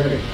ready.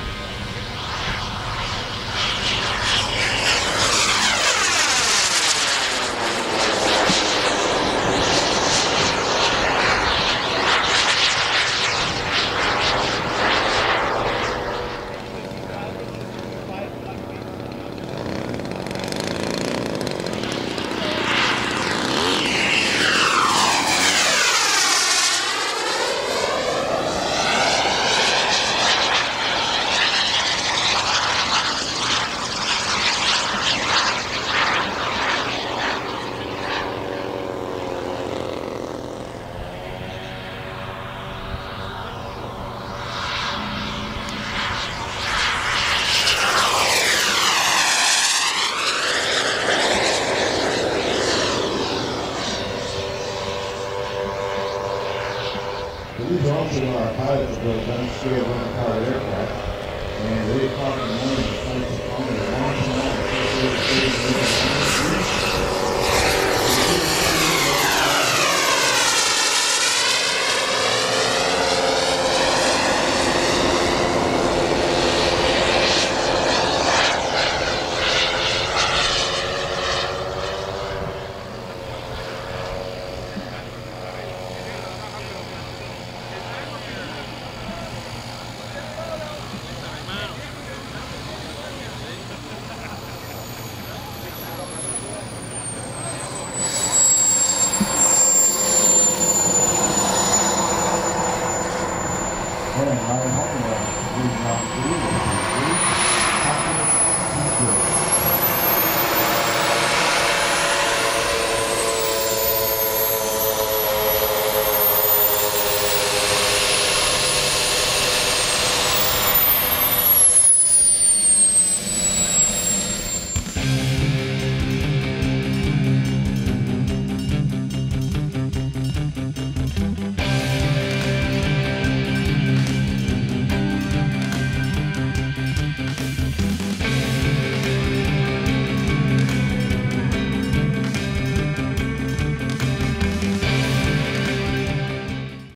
These also are pilots that don't scale on powered aircraft. And they in the morning, the flights are coming, they're launching out,